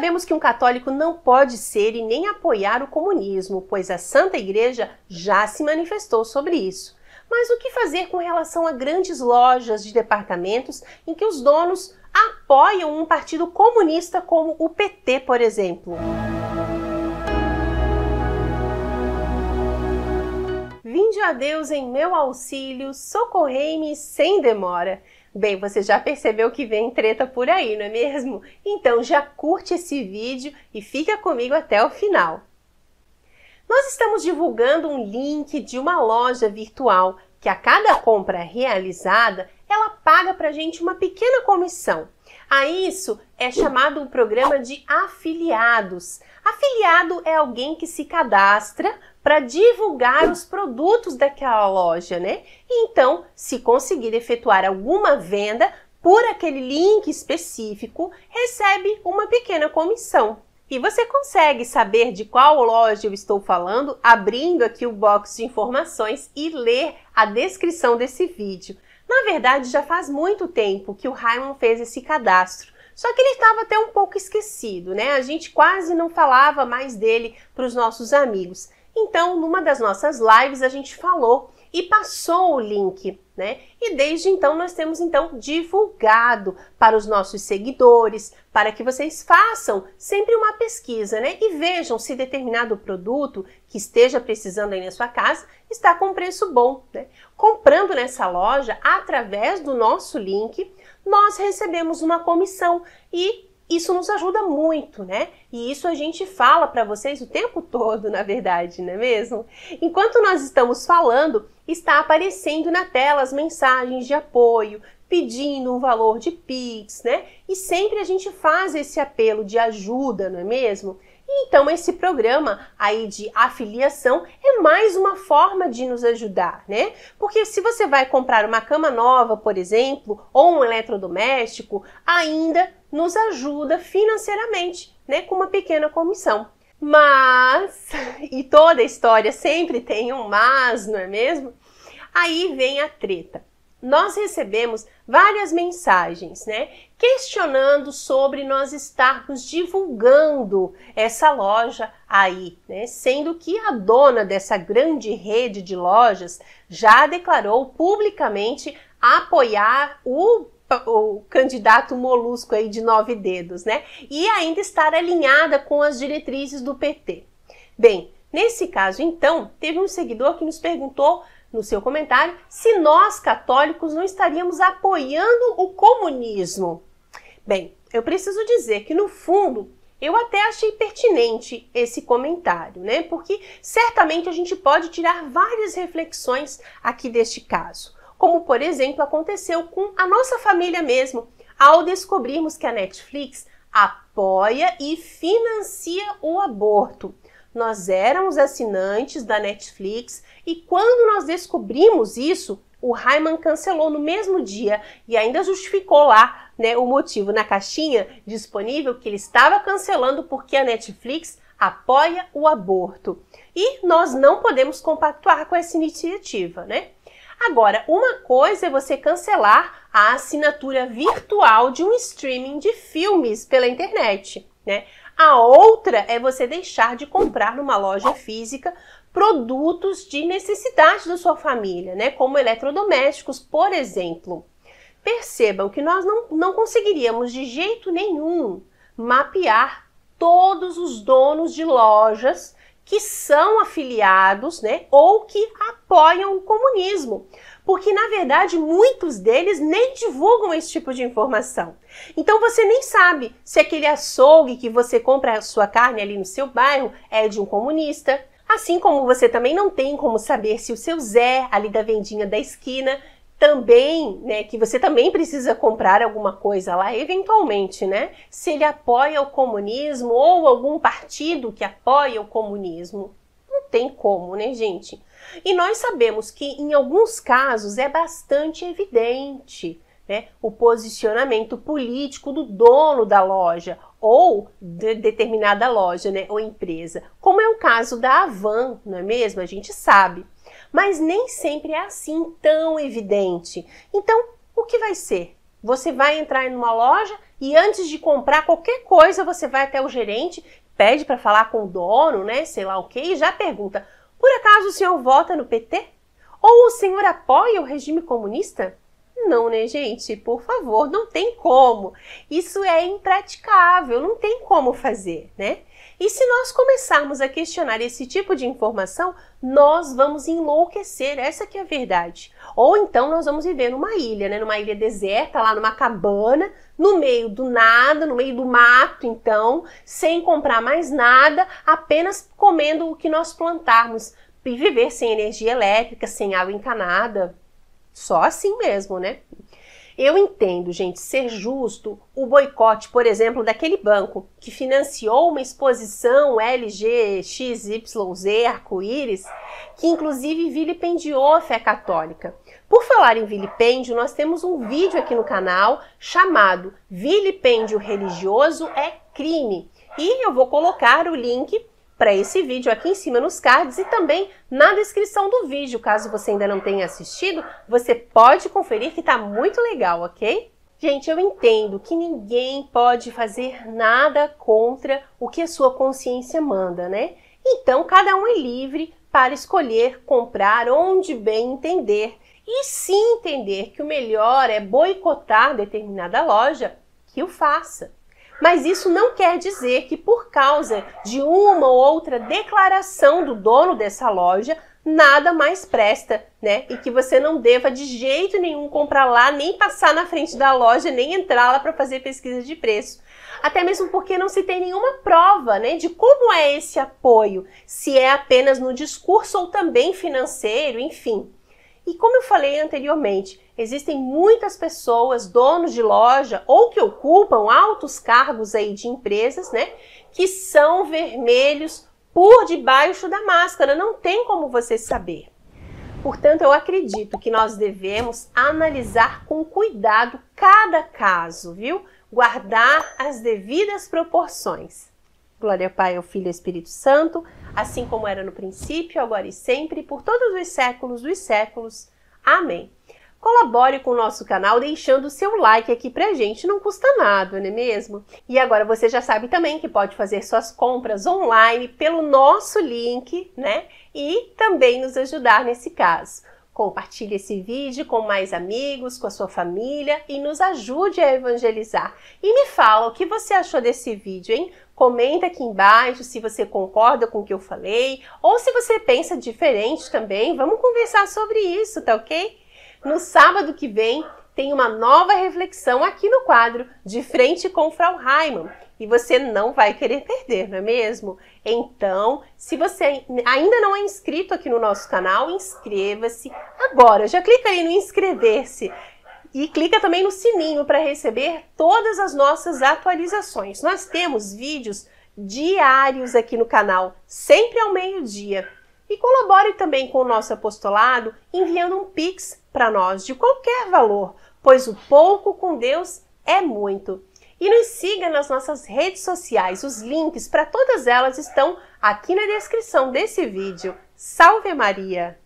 sabemos que um católico não pode ser e nem apoiar o comunismo, pois a Santa Igreja já se manifestou sobre isso. Mas o que fazer com relação a grandes lojas de departamentos em que os donos apoiam um partido comunista como o PT, por exemplo? Vinde a Deus em meu auxílio, socorrei-me sem demora. Bem, você já percebeu que vem treta por aí, não é mesmo? Então já curte esse vídeo e fica comigo até o final. Nós estamos divulgando um link de uma loja virtual que a cada compra realizada, ela paga para a gente uma pequena comissão. A isso é chamado o programa de afiliados. Afiliado é alguém que se cadastra para divulgar os produtos daquela loja, né? Então, se conseguir efetuar alguma venda por aquele link específico, recebe uma pequena comissão. E você consegue saber de qual loja eu estou falando abrindo aqui o box de informações e ler a descrição desse vídeo. Na verdade, já faz muito tempo que o Raimon fez esse cadastro. Só que ele estava até um pouco esquecido, né? A gente quase não falava mais dele para os nossos amigos. Então, numa das nossas lives, a gente falou e passou o link, né? E desde então nós temos então divulgado para os nossos seguidores, para que vocês façam sempre uma pesquisa, né? E vejam se determinado produto que esteja precisando aí na sua casa está com preço bom, né? Comprando nessa loja através do nosso link, nós recebemos uma comissão e isso nos ajuda muito, né? E isso a gente fala para vocês o tempo todo, na verdade, não é mesmo? Enquanto nós estamos falando, está aparecendo na tela as mensagens de apoio, pedindo um valor de Pix, né? E sempre a gente faz esse apelo de ajuda, não é mesmo? Então, esse programa aí de afiliação é mais uma forma de nos ajudar, né? Porque se você vai comprar uma cama nova, por exemplo, ou um eletrodoméstico, ainda nos ajuda financeiramente, né? Com uma pequena comissão. Mas, e toda história sempre tem um mas, não é mesmo? Aí vem a treta nós recebemos várias mensagens, né, questionando sobre nós estarmos divulgando essa loja aí, né, sendo que a dona dessa grande rede de lojas já declarou publicamente apoiar o o candidato molusco aí de nove dedos, né? E ainda estar alinhada com as diretrizes do PT. Bem, nesse caso, então, teve um seguidor que nos perguntou no seu comentário se nós católicos não estaríamos apoiando o comunismo. Bem, eu preciso dizer que no fundo eu até achei pertinente esse comentário, né? Porque certamente a gente pode tirar várias reflexões aqui deste caso. Como, por exemplo, aconteceu com a nossa família mesmo, ao descobrirmos que a Netflix apoia e financia o aborto. Nós éramos assinantes da Netflix e quando nós descobrimos isso, o Rayman cancelou no mesmo dia e ainda justificou lá né, o motivo na caixinha disponível que ele estava cancelando porque a Netflix apoia o aborto. E nós não podemos compactuar com essa iniciativa, né? Agora, uma coisa é você cancelar a assinatura virtual de um streaming de filmes pela internet, né? A outra é você deixar de comprar numa loja física produtos de necessidade da sua família, né? Como eletrodomésticos, por exemplo. Percebam que nós não, não conseguiríamos de jeito nenhum mapear todos os donos de lojas que são afiliados, né, ou que apoiam o comunismo porque na verdade muitos deles nem divulgam esse tipo de informação. Então você nem sabe se aquele açougue que você compra a sua carne ali no seu bairro é de um comunista. Assim como você também não tem como saber se o seu Zé ali da vendinha da esquina também, né, que você também precisa comprar alguma coisa lá, eventualmente, né, se ele apoia o comunismo ou algum partido que apoia o comunismo. Não tem como, né, gente? E nós sabemos que em alguns casos é bastante evidente né, o posicionamento político do dono da loja ou de determinada loja né, ou empresa, como é o caso da Avan, não é mesmo? A gente sabe. Mas nem sempre é assim tão evidente. Então, o que vai ser? Você vai entrar numa loja e antes de comprar qualquer coisa, você vai até o gerente, pede para falar com o dono, né, sei lá o que, e já pergunta: por acaso o senhor vota no PT? Ou o senhor apoia o regime comunista? Não, né, gente? Por favor, não tem como. Isso é impraticável, não tem como fazer, né? E se nós começarmos a questionar esse tipo de informação, nós vamos enlouquecer, essa que é a verdade. Ou então nós vamos viver numa ilha, né, numa ilha deserta, lá numa cabana, no meio do nada, no meio do mato, então, sem comprar mais nada, apenas comendo o que nós plantarmos e viver sem energia elétrica, sem água encanada. Só assim mesmo, né? Eu entendo, gente, ser justo o boicote, por exemplo, daquele banco que financiou uma exposição LGXYZ arco-íris, que inclusive vilipendiou a fé católica. Por falar em vilipêndio, nós temos um vídeo aqui no canal chamado Vilipêndio Religioso é Crime. E eu vou colocar o link para esse vídeo aqui em cima nos cards e também na descrição do vídeo. Caso você ainda não tenha assistido, você pode conferir que está muito legal, ok? Gente, eu entendo que ninguém pode fazer nada contra o que a sua consciência manda, né? Então, cada um é livre para escolher comprar onde bem entender. E se entender que o melhor é boicotar determinada loja, que o faça. Mas isso não quer dizer que por causa de uma ou outra declaração do dono dessa loja, nada mais presta, né? E que você não deva de jeito nenhum comprar lá, nem passar na frente da loja, nem entrar lá para fazer pesquisa de preço. Até mesmo porque não se tem nenhuma prova, né, de como é esse apoio, se é apenas no discurso ou também financeiro, enfim. E como eu falei anteriormente, existem muitas pessoas, donos de loja ou que ocupam altos cargos aí de empresas, né, que são vermelhos por debaixo da máscara, não tem como você saber. Portanto, eu acredito que nós devemos analisar com cuidado cada caso, viu? Guardar as devidas proporções. Glória ao Pai, ao Filho e ao Espírito Santo, assim como era no princípio, agora e sempre, por todos os séculos dos séculos. Amém. Colabore com o nosso canal deixando o seu like aqui pra gente, não custa nada, não é mesmo? E agora você já sabe também que pode fazer suas compras online pelo nosso link, né? E também nos ajudar nesse caso. Compartilhe esse vídeo com mais amigos, com a sua família e nos ajude a evangelizar. E me fala o que você achou desse vídeo, hein? Comenta aqui embaixo se você concorda com o que eu falei ou se você pensa diferente também. Vamos conversar sobre isso, tá ok? No sábado que vem tem uma nova reflexão aqui no quadro De Frente com Frau Raimann e você não vai querer perder, não é mesmo? Então, se você ainda não é inscrito aqui no nosso canal, inscreva-se agora. Já clica aí no inscrever-se e clica também no sininho para receber todas as nossas atualizações. Nós temos vídeos diários aqui no canal, sempre ao meio-dia. E colabore também com o nosso apostolado enviando um Pix para nós de qualquer valor, pois o pouco com Deus é muito. E nos siga nas nossas redes sociais. Os links para todas elas estão aqui na descrição desse vídeo. Salve Maria!